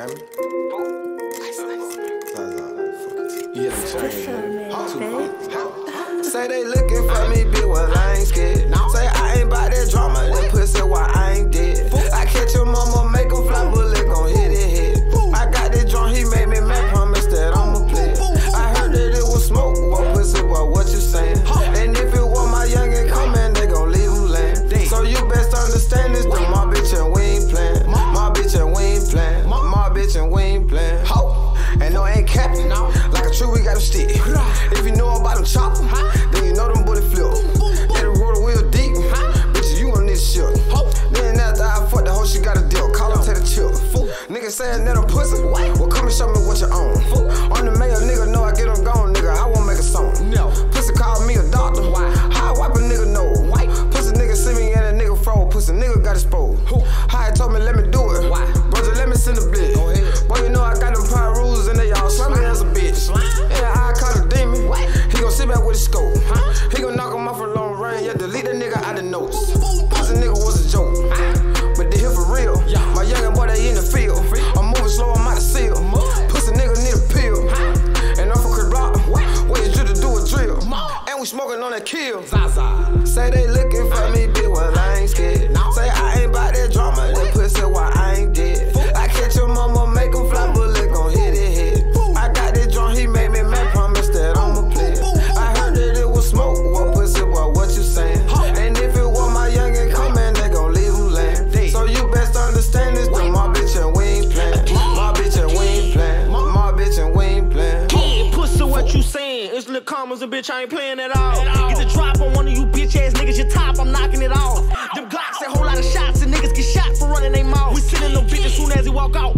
scared, nigga. Pooh, damn it. Yeah, Say they looking for me, bitch, well I ain't scared. Come show me what you own. On the mayor, nigga know I get them gone, nigga. I won't make a song. Pussy call me a doctor. How I wipe a nigga nose? Pussy nigga see me and a nigga froze. Pussy nigga got exposed. How he told me let me do it. Brother, let me send a bitch. Boy, you know I got them power rules and they all slamming as a bitch. Yeah, I call a demon. He gon' sit back with his scope. He gon' knock him off a long range. Yeah, delete that nigga out the notes. Kill. Say they looking for me, commas and bitch, I ain't playing at all. Get the drop on one of you bitch ass niggas, your top, I'm knocking it off. Them Glocks, that whole lot of shots, and niggas get shot for running their mouth. We sending them bitches soon as he walk out.